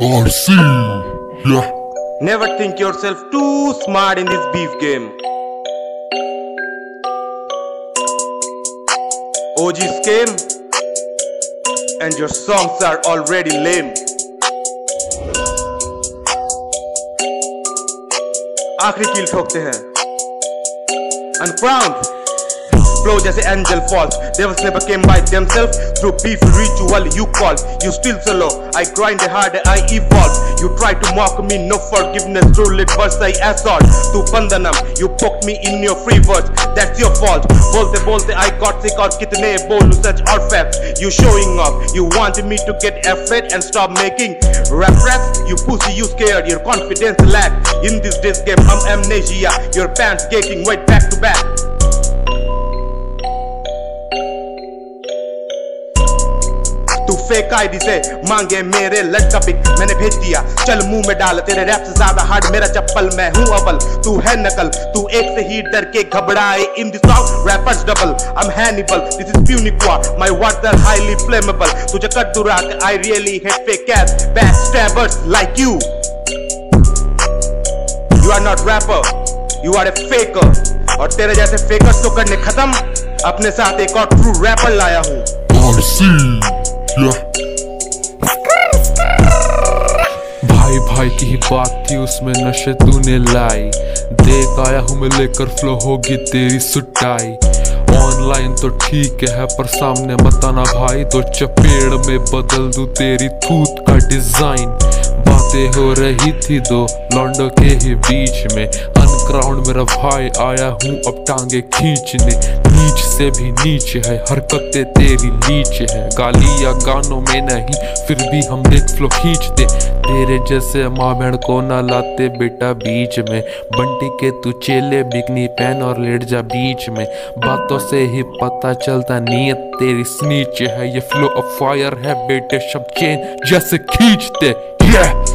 RC, yeah. Never think yourself too smart in this beef game. OG's came, and your songs are already lame. आखिरी कील ठोकते हैं Uncrowned. Flow जैसे angel falls Devils never came by themselves Through beef ritual you call You still solo I grind hard I evolve You try to mock me No forgiveness Rule it burst I assault तू बंदनम You poke me in your free words That's your fault बोलते बोलते I got sick और कितने बोलूं such or facts You showing off You wanted me to get afraid And stop making rap raps You pussy you scared Your confidence lack In this days game I'm amnesia Your pants gating Wait back to back Fake ID से मांगे मेरे लड़का pick मैंने भेज दिया। चल मुँह में डाल, तेरे रैप से ज़्यादा हार्ड मेरा चप्पल मैं हूँ अवल तू है नकल, तू एक से ही डर के घबराए। In this song rappers double I am Hannibal this is Punic war my words are highly flammable तुझे कट दूरा I really hate fake cash back stabbers like you you are not rapper you are a faker और तेरे जैसे फेकर्स तो करने खत्म। अपने साथ एक और ट्रू रैपर लाया हूँ. भाई भाई की ही बात थी, उसमें नशे तूने लाई। देख आया हूँ मैं लेकर फ्लो होगी तेरी सुटाई। ऑनलाइन तो ठीक है, पर सामने बताना भाई तो चपेड़ में बदल दू तेरी थूत का डिज़ाइन बातें हो रही थी दो लॉन्डो के ही बीच में। अनक्राउंड मेरा भाई आया हूँ अब टांगे खींचने। नीच से भी नीचे है, हरकतें तेरी लीच है। गाली या गानों में नहीं, फिर भी हम देख फ्लो खींचते। तेरे जैसे माँ बहन को ना लाते बेटा बीच में। बंटी के तू चेले, बिकनी पैन और लेट जा बीच में। बातों से ही पता चलता, नीयत तेरी स्नीच है। ये फ्लो ऑफ़ फायर है बेटे शब चेन जैसे खींचते। Yeah!